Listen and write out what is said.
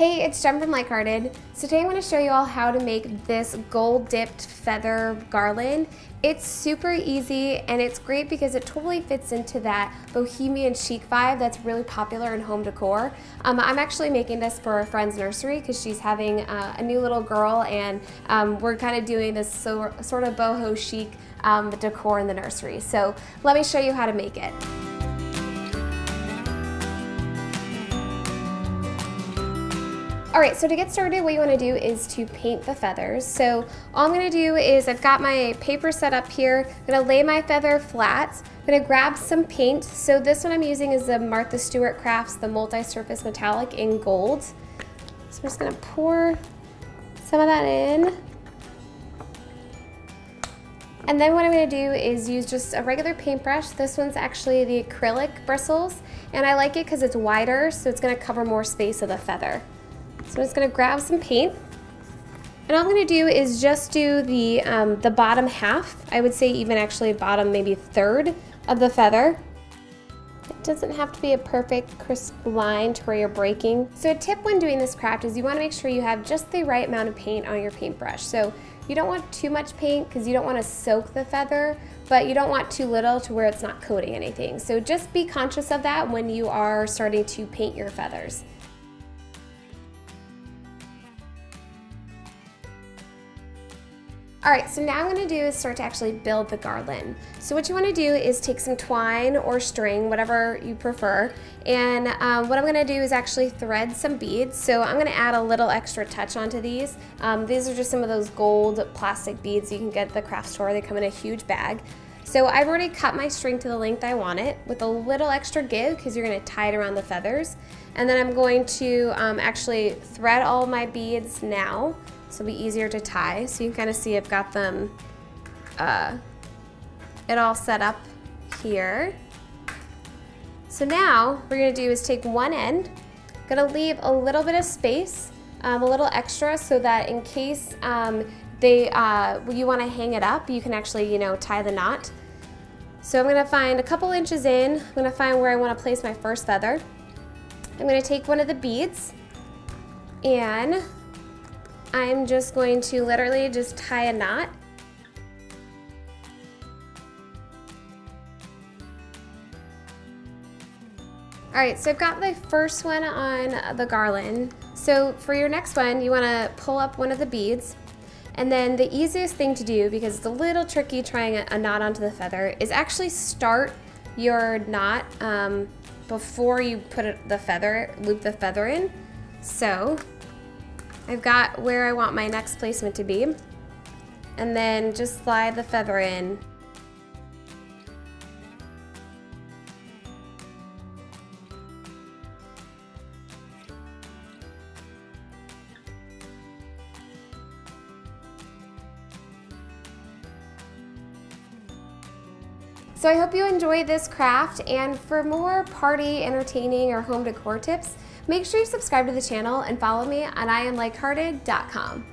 Hey, it's Jen from Likehearted. So today I'm going to show you all how to make this gold dipped feather garland. It's super easy and it's great because it totally fits into that bohemian chic vibe that's really popular in home decor. Um, I'm actually making this for a friend's nursery because she's having uh, a new little girl and um, we're kind of doing this so, sort of boho chic um, decor in the nursery. So let me show you how to make it. All right, so to get started, what you wanna do is to paint the feathers. So all I'm gonna do is I've got my paper set up here. I'm gonna lay my feather flat. I'm gonna grab some paint. So this one I'm using is the Martha Stewart Crafts, the multi-surface metallic in gold. So I'm just gonna pour some of that in. And then what I'm gonna do is use just a regular paintbrush. This one's actually the acrylic bristles, and I like it because it's wider, so it's gonna cover more space of the feather. So I'm just gonna grab some paint. And all I'm gonna do is just do the, um, the bottom half. I would say even actually bottom maybe third of the feather. It doesn't have to be a perfect crisp line to where you're breaking. So a tip when doing this craft is you wanna make sure you have just the right amount of paint on your paintbrush. So you don't want too much paint because you don't want to soak the feather, but you don't want too little to where it's not coating anything. So just be conscious of that when you are starting to paint your feathers. All right, so now I'm gonna do is start to actually build the garland. So what you wanna do is take some twine or string, whatever you prefer, and um, what I'm gonna do is actually thread some beads. So I'm gonna add a little extra touch onto these. Um, these are just some of those gold plastic beads you can get at the craft store. They come in a huge bag. So I've already cut my string to the length I want it with a little extra give because you're gonna tie it around the feathers. And then I'm going to um, actually thread all my beads now. So it'll be easier to tie. So you can kind of see I've got them, uh, it all set up here. So now what we're gonna do is take one end, gonna leave a little bit of space, um, a little extra so that in case um, they, uh, you wanna hang it up, you can actually, you know, tie the knot. So I'm gonna find a couple inches in, I'm gonna find where I wanna place my first feather. I'm gonna take one of the beads and I'm just going to literally just tie a knot. All right, so I've got the first one on the garland. So for your next one, you wanna pull up one of the beads, and then the easiest thing to do, because it's a little tricky trying a, knot onto the feather, is actually start your knot um, before you put the feather, loop the feather in. So I've got where I want my next placement to be. And then just slide the feather in. So I hope you enjoyed this craft and for more party, entertaining, or home decor tips, Make sure you subscribe to the channel and follow me on IamLikehearted.com.